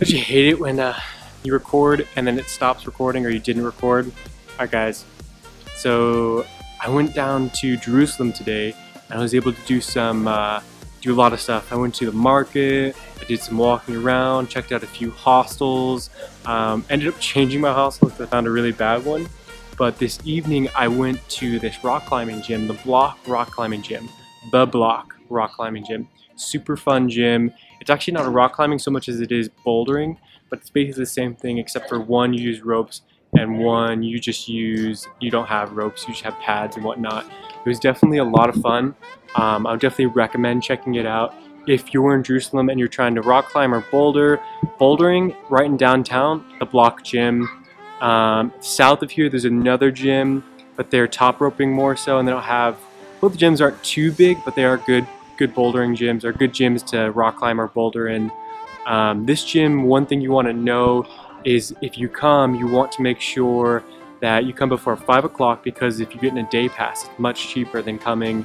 Don't you hate it when uh, you record and then it stops recording or you didn't record? Alright guys, so I went down to Jerusalem today and I was able to do some, uh, do a lot of stuff. I went to the market, I did some walking around, checked out a few hostels, um, ended up changing my hostel because I found a really bad one. But this evening I went to this rock climbing gym, the Block Rock Climbing Gym. The Block Rock Climbing Gym. Super fun gym. It's actually not a rock climbing so much as it is bouldering, but it's basically the same thing except for one you use ropes and one you just use, you don't have ropes, you just have pads and whatnot. It was definitely a lot of fun. Um, I would definitely recommend checking it out. If you're in Jerusalem and you're trying to rock climb or boulder, bouldering right in downtown, the Block Gym. Um, south of here, there's another gym, but they're top roping more so, and they don't have. Both gyms aren't too big, but they are good good bouldering gyms or good gyms to rock climb or boulder in. Um, this gym, one thing you want to know is if you come, you want to make sure that you come before 5 o'clock because if you get in a day pass, it's much cheaper than coming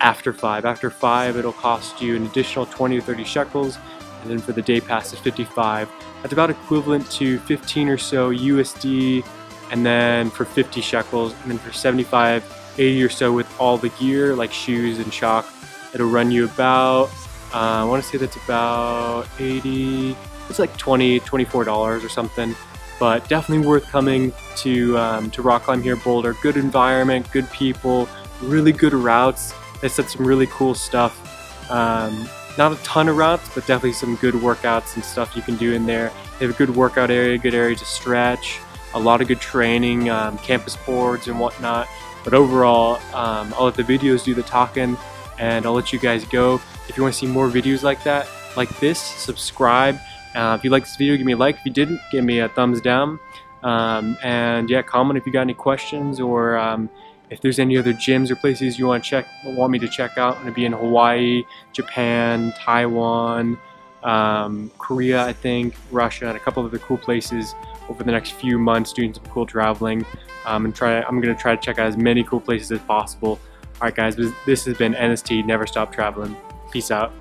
after 5. After 5, it'll cost you an additional 20 or 30 shekels, and then for the day pass, it's 55. That's about equivalent to 15 or so USD, and then for 50 shekels, and then for 75, 80 or so with all the gear, like shoes and chalk, It'll run you about, uh, I want to say that's about 80, it's like 20, $24 or something. But definitely worth coming to, um, to rock climb here Boulder. Good environment, good people, really good routes. They set some really cool stuff. Um, not a ton of routes, but definitely some good workouts and stuff you can do in there. They have a good workout area, good area to stretch, a lot of good training, um, campus boards and whatnot. But overall, um, I'll let the videos do the talking and I'll let you guys go. If you want to see more videos like that, like this, subscribe. Uh, if you like this video, give me a like. If you didn't, give me a thumbs down. Um, and yeah, comment if you got any questions or um, if there's any other gyms or places you want to check, want me to check out. I'm to be in Hawaii, Japan, Taiwan, um, Korea, I think, Russia, and a couple of other cool places over the next few months doing some cool traveling. Um, and try, I'm to try to check out as many cool places as possible. Alright guys, this has been NST Never Stop Traveling. Peace out.